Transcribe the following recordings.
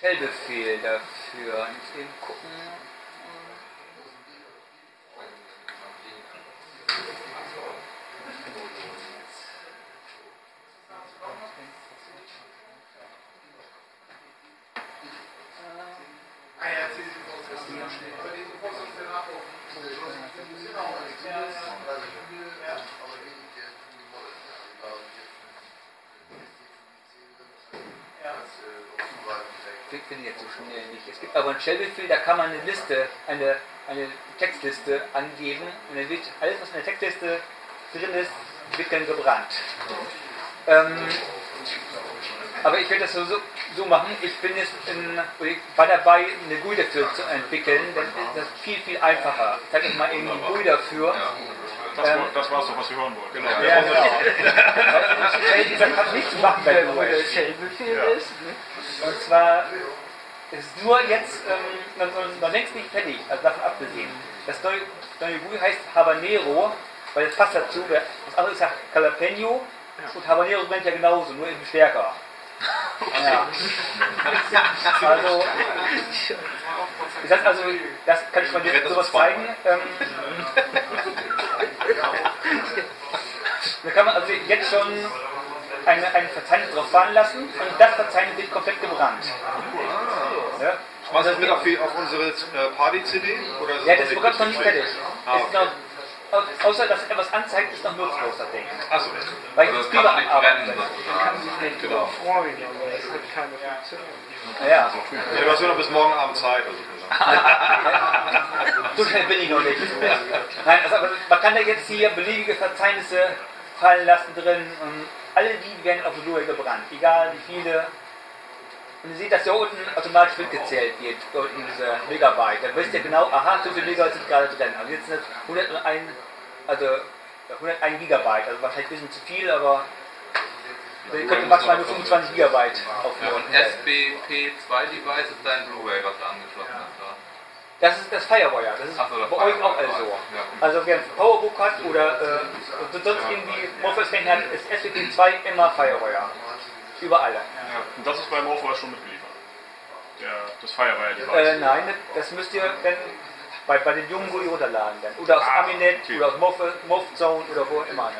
Shell-Befehl dafür. Ich muss eben gucken. Ich finde jetzt so schnell nicht. Es gibt aber einen Shell-Befehl, da kann man eine Liste, eine, eine Textliste angeben und dann wird alles, was in der Textliste drin ist, wird dann gebrannt. Ähm, aber ich werde das so, so machen. Ich bin jetzt in, ich war dabei, eine GUI dafür zu entwickeln. Dann ist das viel, viel einfacher. Ich zeige euch mal eben die GUI dafür. Das, Ähm, war- das war's doch, was wir hören wollten. Genau. Ja, genau. Shell, das hat nichts zu machen der GUI. Shell-Befehl Ja. ist. Ne? Und zwar ist nur jetzt ähm, noch, noch- längst nicht fertig, also davon abgesehen. Das neue, neue GUI heißt Habanero, weil es passt dazu. Das andere ist ja Jalapeno und Habanero brennt ja genauso, nur eben stärker. Ja. Also, das, also, das kann ich mal jetzt sowas zeigen. Ähm, da kann man also jetzt schon eine, ein Verzeichnis drauf fahren lassen und das Verzeichnis wird komplett gebrannt. Ja, Was ist mit auf, die- auf unsere äh, Party-CD? Ja das Programm ist noch nicht fertig. Ah, okay. noch, außer dass es etwas anzeigt, ist noch nutzlos, das Ding. Achso. Weil ich Also jetzt das kann sich nicht drüber freuen, aber es hat keine Funktion. Ja, Ja, du hast ja noch bis morgen Abend Zeit. Also so schnell bin ich noch nicht. Nein, also, man kann da jetzt hier beliebige Verzeichnisse fallen lassen drin und alle die werden auf die Blu-ray gebrannt, egal wie viele. Und ihr seht, dass hier unten automatisch mitgezählt wird, dort in dieser Megabyte. Dann wisst ihr genau, aha, so viele Megabyte sind gerade drin. Also jetzt sind es 101, also 101 Gigabyte, also wahrscheinlich ein bisschen zu viel, aber ihr könnt maximal nur 25 Gigabyte Ja, aufnehmen. und SBP2-Device ist dein Blu-ray, was du angeschlossen hast. da. Das ist das Firewire, das ist so, das bei euch Firewire, auch also. ja. Also wer ein Powerbook hat oder äh, sonst irgendwie Morpheus-Rechner hat, ist SWP2 immer Firewire. Überall. Und das ist bei Morpheus schon mitgeliefert. Der, das Firewire-Device. Äh, nein, das müsst ihr dann bei, bei den jungen GUI runterladen. Dann. Oder aus Ah, Aminet okay. oder aus Morph- Morphzone oder wo immer. Ne?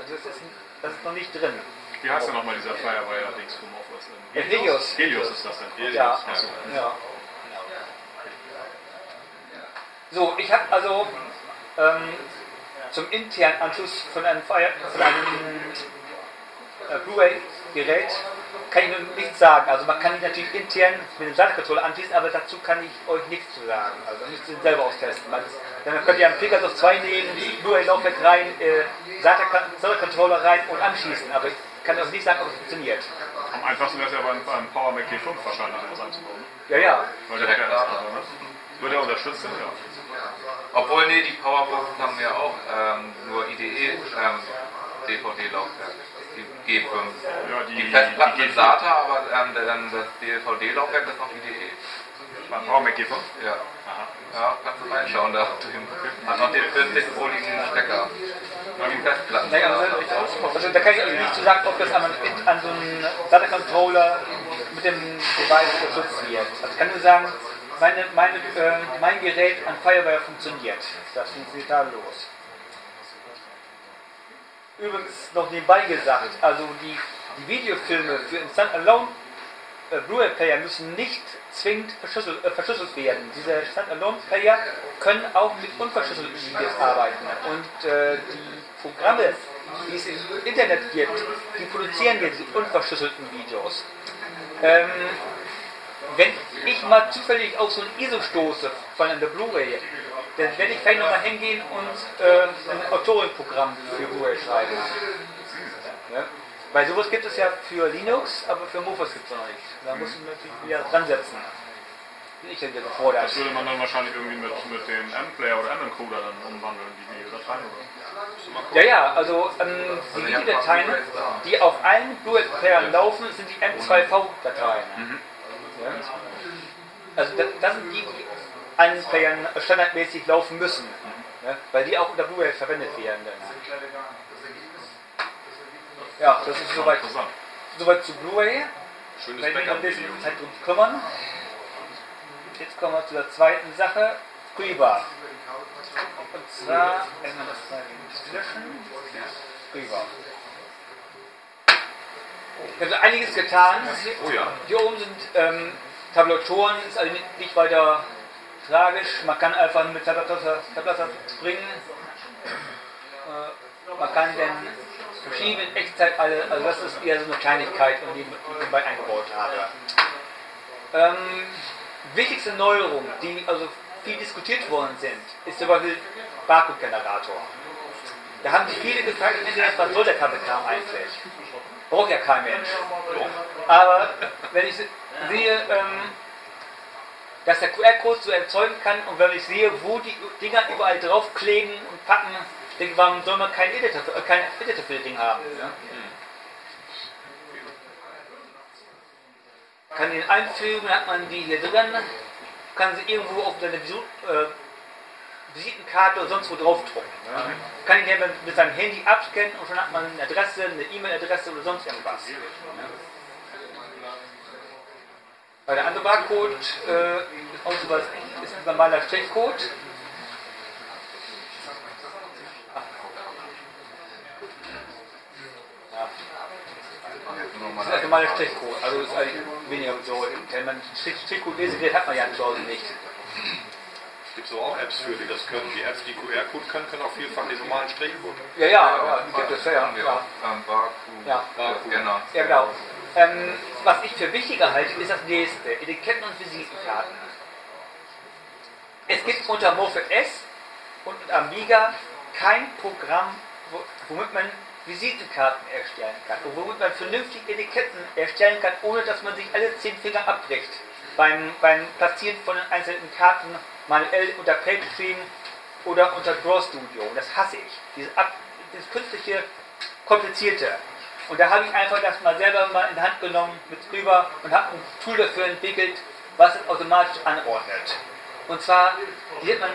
Also das ist, das ist noch nicht drin. Wie heißt denn nochmal dieser Firewire-Dings von Morpheus? Ja, Helios. Helios ist das denn? Ja. Achso. Ja. So, ich habe also ähm, zum internen Anschluss von einem, einem äh, Blu-ray-Gerät kann ich nur nichts sagen. Also man kann ihn natürlich intern mit dem SATA-Controller anschließen, aber dazu kann ich euch nichts zu sagen. Also müsst ihr ihn selber austesten. Man, dann könnt ihr einen Pegasus 2 nehmen, Blu-ray-Laufwerk rein, äh, SATA-Controller rein und anschließen. Aber ich kann euch nicht sagen, ob es funktioniert. Am einfachsten wäre es ja beim, beim Power Mac G5 wahrscheinlich, das einzubauen. Ne? Ja, ja. Weil der hat ja da. aber, ne? Wird er unterstützt? Ja. Obwohl, nee, die Powerboxen haben ja auch ähm, nur IDE ähm, DVD-Laufwerk. Die G5. Ja, die, Die Festplatten die sind G5. SATA, aber ähm, dann das DVD-Laufwerk ist noch IDE. Beim Power Mac G5? Ja. Aha. Ja, kannst du reinschauen da drüben. Hat noch den 40-poligen Stecker. Nur die Festplatten. Naja, also, da kann ich also nicht zu sagen, ob das an, an so einen SATA-Controller mit dem Device unterstützt wird. Also ich kann nur sagen, meine, meine, äh, mein Gerät an Firewire funktioniert. Das funktioniert tadellos. Übrigens noch nebenbei gesagt, also die, die Videofilme für Stand-Alone äh, Blu-ray-Player müssen nicht zwingend verschlüsselt, äh, verschlüsselt werden. Diese Stand-Alone-Player können auch mit unverschlüsselten Videos arbeiten. Und äh, die Programme, die es im Internet gibt, die produzieren diese unverschlüsselten Videos. Ähm, wenn ich mal zufällig auf so ein ISO stoße von einer Blu-ray, dann werde ich vielleicht nochmal hingehen und äh, ein Autorenprogramm für Blu-ray schreiben. Ja? Weil sowas gibt es ja für Linux, aber für Mofos gibt es noch nicht. Da muss man natürlich wieder dran setzen. Ich wieder gefordert? Das würde man dann wahrscheinlich irgendwie mit, mit dem M-Player oder M-Encoder dann umwandeln, die Videodateien, oder? Ja, ja, also ähm, die Videodateien, die auf allen Blu-ray-Playern laufen, sind die M2V-Dateien. Ja? Also das, das sind die, die an Playern standardmäßig laufen müssen. Ja? Weil die auch unter Blu-ray verwendet werden. Dann. Ja, das ist soweit, soweit zu Blu-ray. Schönes wenn wir uns ein. Zeit drum kümmern. Jetzt kommen wir zu der zweiten Sache. Scriba. Und zwar, wenn wir das mal. Scriba. Ich habe so einiges getan. Oh ja. Hier oben sind ähm, Tablatoren, ist also nicht- weiter tragisch. Man kann einfach mit Tablatasse springen. Äh, man kann dann verschieben in Echtzeit alle, also das ist eher so eine Kleinigkeit, die ich dabei eingebaut habe. Ähm, wichtigste Neuerung, die also viel diskutiert worden sind, ist zum Beispiel Barcode-Generator. Da haben sich viele gefragt, was soll der Kabelkram eigentlich? Braucht ja kein Mensch. Aber wenn ich sehe, ähm, dass der QR-Code so erzeugen kann und wenn ich sehe, wo die Dinger überall draufkleben und packen, denke ich, warum soll man kein Editor, äh, kein Editor für das Ding haben? Ja? Kann den einfügen, hat man die hier drin, kann sie irgendwo auf seine Visu äh, Visitenkarte oder sonst wo draufdrucken. Ja? Kann ihn dann mit- seinem Handy abscannen und schon hat man eine Adresse, eine E-Mail-Adresse oder sonst irgendwas. Ja? Bei der andere Barcode äh, ist sowas, ist ein normaler Strichcode. Das ist ein normaler Strichcode, also ist eigentlich weniger so. Wenn man Strich, Strichcode lesen will, hat man ja zu Hause nicht. Es gibt so auch Apps für, die das können. Die Apps, die QR-Code können, können auch vielfach den normalen Strichcode. Ja, ja, ja, gibt es ja, ja. Ja. Ähm. Ja. Genau. Ja, genau. Ähm, was ich für wichtiger halte, ist das nächste: Etiketten und Visitenkarten. Es gibt unter Morphe S und unter Amiga kein Programm, wo- womit man Visitenkarten erstellen kann und womit man vernünftig Etiketten erstellen kann, ohne dass man sich alle zehn Finger abbricht. Beim, beim Platzieren von den einzelnen Karten manuell unter PageStream oder unter Draw Studio. Und das hasse ich. Dieses, ab, dieses künstliche, komplizierte. Und da habe ich einfach das mal selber mal in die Hand genommen mit rüber und habe ein Tool dafür entwickelt, was es automatisch anordnet. Und zwar sieht man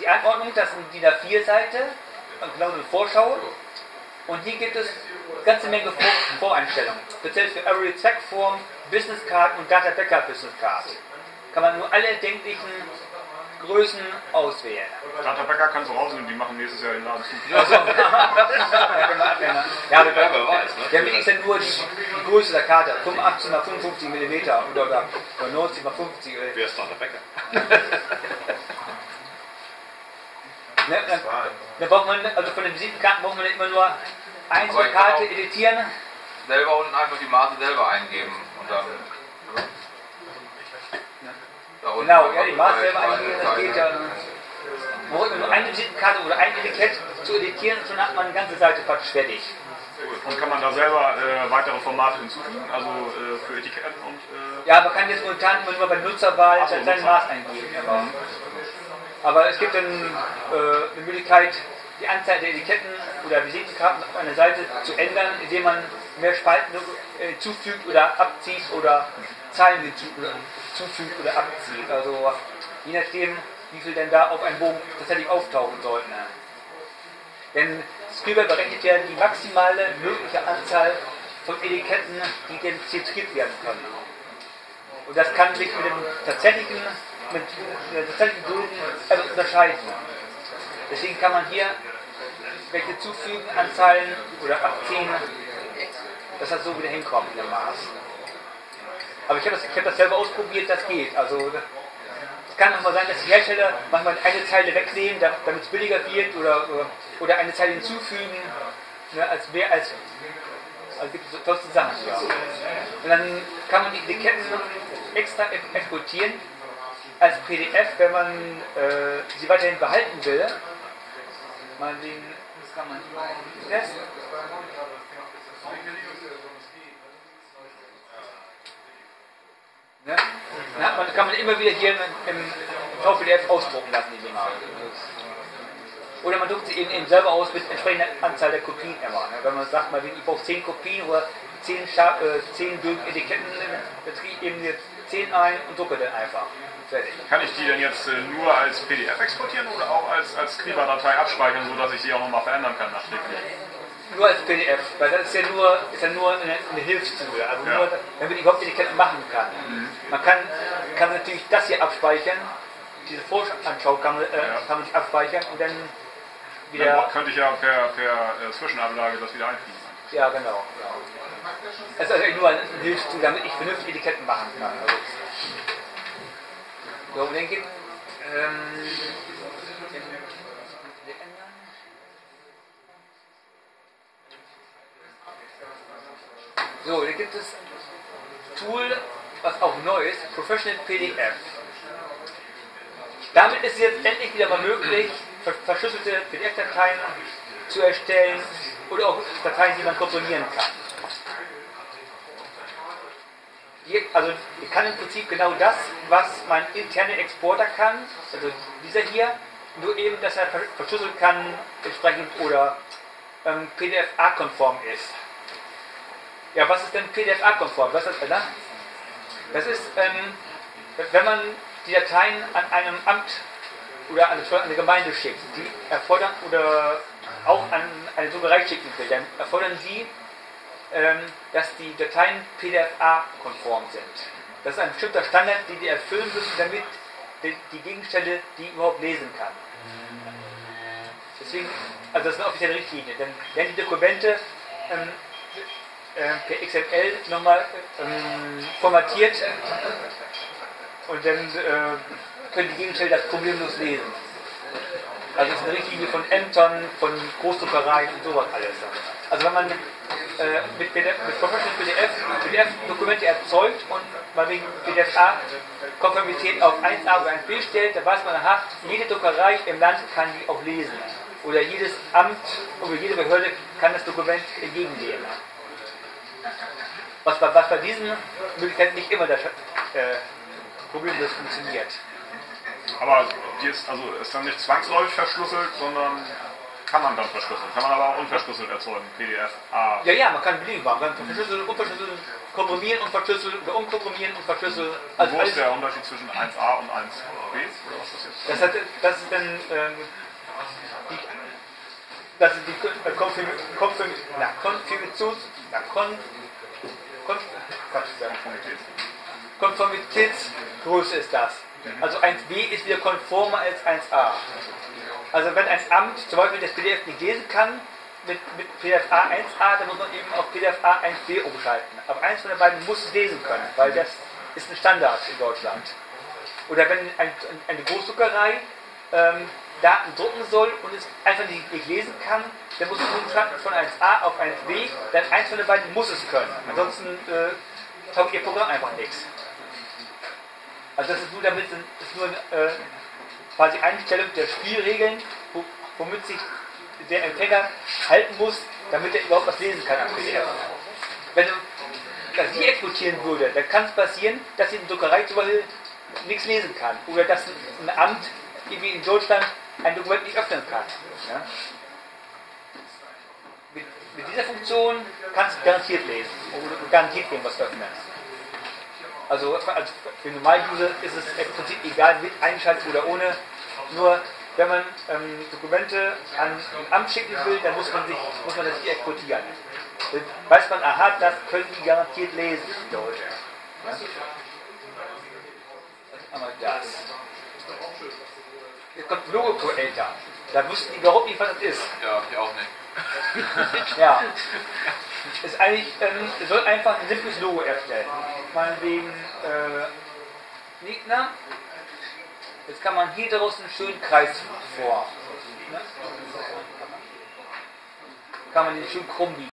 die Anordnung, das sind die A4-Seite, genau eine Vorschau. Und hier gibt es eine ganze Menge Vor Voreinstellungen. Speziell für Every Zweckform, Business Card und Data Backup Business Card. Kann man nur alle denklichen Größen auswählen. Data Bäcker kannst du rausnehmen, die machen nächstes Jahr den Laden zu. Ja, Ja, wer weiß, ne? der ist dann nur die, die Größe der Karte. 85 x 55 mm oder, oder, oder 90 x 50 oder Wer ist dann der Bäcker? Ne, dann, dann braucht man, also von den Visitenkarten braucht man immer nur kann Karte editieren. Selber unten einfach die Maße selber eingeben. Und dann. Da unten Genau, ja, die bei- eingeben, das geht ja. Man braucht nur eine Visitenkarte oder ein Etikett zu editieren schon hat man eine ganze Seite praktisch fertig. Und kann man da selber äh, weitere Formate hinzufügen, also äh, für Etiketten und. Äh, Ja, man kann jetzt momentan immer nur bei Nutzerwahl so, sein Nutzer. Maß eingeben. Aber, aber es gibt dann äh, eine Möglichkeit, die Anzahl der Etiketten oder Visitenkarten auf einer Seite zu ändern, indem man mehr Spalten äh, zufügt oder abzieht oder Zeilen hinzu- oder zufügt oder abzieht. Also je nachdem, wie viel denn da auf einem Bogen tatsächlich auftauchen sollten. Denn Scribble berechnet ja die maximale mögliche Anzahl von Etiketten, die denn zentriert werden können. Und das kann sich mit dem tatsächlichen, mit der tatsächlichen Bögen also unterscheiden. Deswegen kann man hier welche zufügen, Anzahlen oder abziehen, dass das so wieder hinkommt in dem Maß. Aber ich habe das, hab das selber ausprobiert, das geht. Also es kann auch mal sein, dass die Hersteller manchmal eine Zeile wegnehmen, da- damit es billiger wird oder, oder, eine Zeile hinzufügen, ne, als mehr als also gibt es tollste Sachen. Ja. Und dann kann man die Etiketten extra exportieren als PDF, wenn man äh, sie weiterhin behalten will. Mal den, das kann man das. Ne? Dann hat man, kann man immer wieder hier im, VPDF ausdrucken lassen, die Dinger. Oder man druckt sie eben, eben selber aus mit entsprechender Anzahl der Kopien immer. Ne? Wenn man sagt, mal, ich brauche 10 Kopien oder 10, Scha äh, 10 Bögen Etiketten, dann kriege ich eben jetzt 10 ein und drucke dann einfach. Fertig. kann ich die denn jetzt äh, nur als PDF exportieren oder auch als, als Skriba-Datei abspeichern, sodass ich sie auch nochmal verändern kann nachträglich? Nur als PDF, weil das ist ja nur, ist ja nur eine, eine Hilfstool, also Ja. nur, damit ich überhaupt Etiketten machen kann. Man kann, kann natürlich das hier abspeichern, diese Voranschau kann, man, äh, Ja. kann man sich abspeichern und dann Dann wieder, könnte ich ja per, per äh, Zwischenablage das wieder einfügen. ja genau. Ja. Es ist also nur eine Hilfstool, damit ich vernünftig Etiketten machen kann. Also, so, dann gibt ähm, So, hier gibt es ein Tool, was auch neu ist, Professional PDF. Damit ist es jetzt endlich wieder mal möglich, ver- verschlüsselte PDF-Dateien zu erstellen oder auch Dateien, die man komprimieren kann. Also ich kann im Prinzip genau das, was mein interner Exporter kann, also dieser hier, nur eben, dass er ver- verschlüsseln kann entsprechend oder ähm, PDF-A-konform ist. Ja, was ist denn PDF-A-konform? Was ist das, Anna? Das ist, ähm, wenn man die Dateien an einem Amt oder an eine Gemeinde schickt, die erfordern oder auch an eine Druckerei schicken will, dann erfordern sie, ähm, dass die Dateien PDF-A-konform sind. Das ist ein bestimmter Standard, den die erfüllen müssen, damit die, die Gegenstände die überhaupt lesen kann. Deswegen, also das ist eine offizielle Richtlinie, denn werden die Dokumente ähm, äh, per XML nochmal ähm, formatiert und dann äh, können die Gegenstände das problemlos lesen. Also es ist eine Richtlinie von Ämtern, von Großdruckereien und sowas alles. Also wenn man äh, mit, PDF, mit Professional PDF PDF-Dokumente erzeugt und mal wegen PDF-A-Konformität auf 1a oder 1b stellt, dann weiß man, aha, jede Druckerei im Land kann die auch lesen. Oder jedes Amt oder jede Behörde kann das Dokument entgegennehmen. Was bei, was bei diesen Möglichkeiten nicht immer das äh, problemlos funktioniert. Aber die ist, also ist dann nicht zwangsläufig verschlüsselt, sondern kann man dann verschlüsseln. Kann man aber auch unverschlüsselt erzeugen. PDF, A. Ja, ja, man kann beliebig machen. Man kann verschlüsseln, unverschlüsseln, komprimieren und verschlüsseln oder umkomprimieren und verschlüsseln. Also Wo ist der Unterschied zwischen 1a und 1b? Oder was ist das jetzt? das, hat, das ist dann ähm, die, das ist die. Konformitätsgröße ist das. Also 1b ist wieder konformer als 1a. Also wenn ein Amt zum Beispiel das PDF nicht lesen kann, mit, mit PDF A1a, dann muss man eben auf PDF A1b umschalten. Aber eins von den beiden muss es lesen können, weil das ist ein Standard in Deutschland. Oder wenn ein, eine Großdruckerei ähm, Daten drucken soll und es einfach nicht, nicht lesen kann, dann muss es von 1a auf 1b, dann eins von den beiden muss es können. Ansonsten äh, taugt ihr Programm einfach nichts. Also das ist nur damit, ist nur äh, quasi Einstellung der Spielregeln, wo, womit sich der Empfänger halten muss, damit er überhaupt was lesen kann am PDF. Wenn das die exportieren würde, dann kann es passieren, dass die Druckerei zum Beispiel nichts lesen kann. Oder dass ein Amt irgendwie in Deutschland ein Dokument nicht öffnen kann. Ja? Mit, mit dieser Funktion kannst du garantiert lesen oder garantiert irgendwas öffnen. Also als für Normal-User ist es im Prinzip egal, mit einschalten oder ohne. Nur wenn man ähm, Dokumente an ein Amt schicken will, dann muss man, sich, muss man das hier exportieren. Dann weiß man, aha, das können die garantiert lesen, die Leute. Ja? Einmal das. Jetzt kommt Logo Creator. Da wussten die überhaupt nicht, was das ist. Ja, ich auch nicht. Ja. Ist eigentlich, ähm, soll einfach ein simples Logo erstellen. Meinetwegen äh, Gegner. Jetzt kann man hier daraus einen schönen Kreis vor. Ne? Kann man den schön krumm biegen.